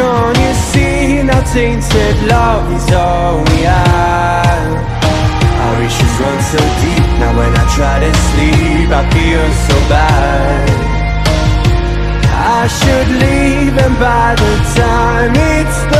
Can't you see now tainted love is all we have? Our issues run so deep now when I try to sleep I feel so bad I should leave and by the time it's done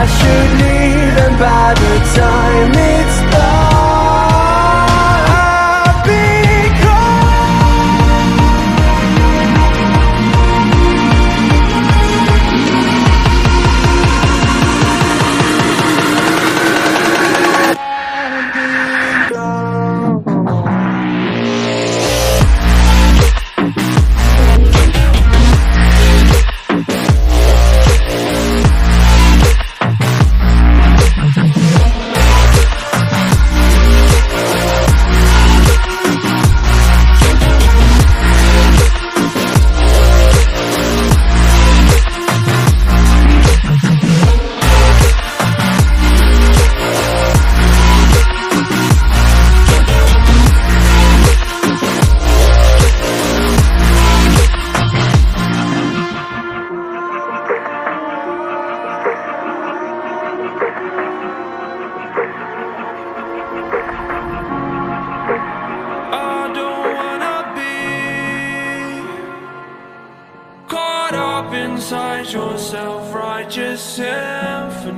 I should leave and by the time it's inside your self-righteous symphony.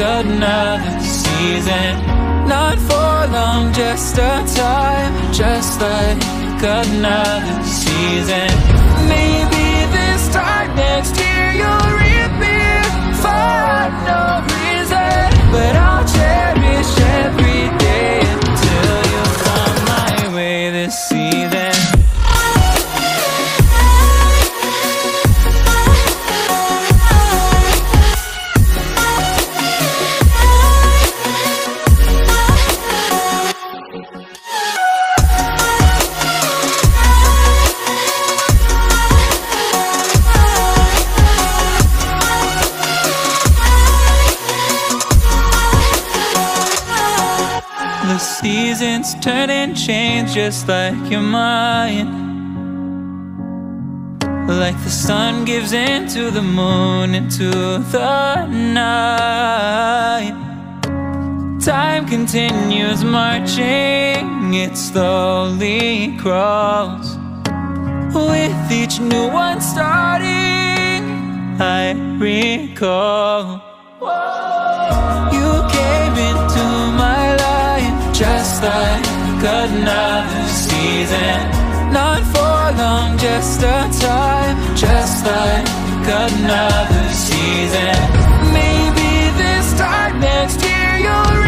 another season. Not for long, just a time, just like another season. Maybe this time next year you'll reappear for no reason, but I'll just like your mind. Like the sun gives into the moon, into the night. Time continues marching, it slowly crawls. With each new one starting, I recall. You came into my life just like another season. Not for long, just a time, just like another season. Maybe this time next year you'll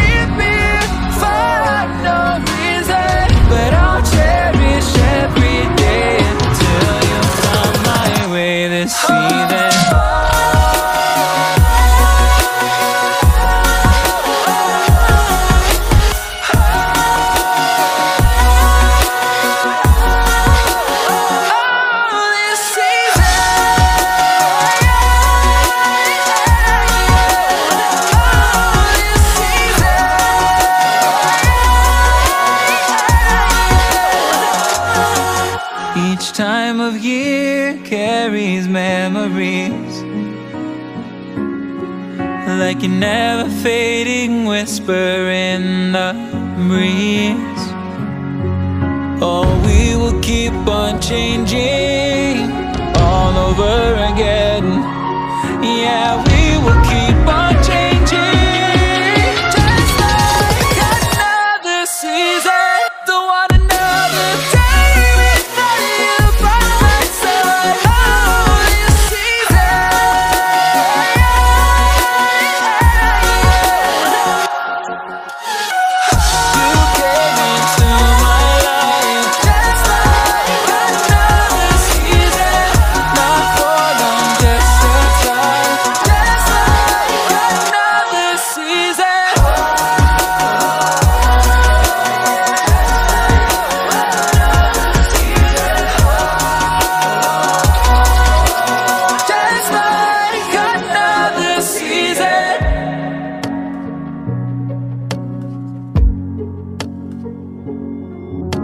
Don't want another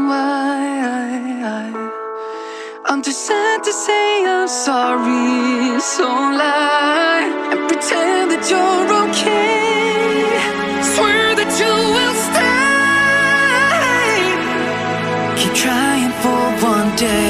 reason why I, am too sad to say I'm sorry So lie and pretend that you're okay. Swear that you will stay. Keep trying for one day.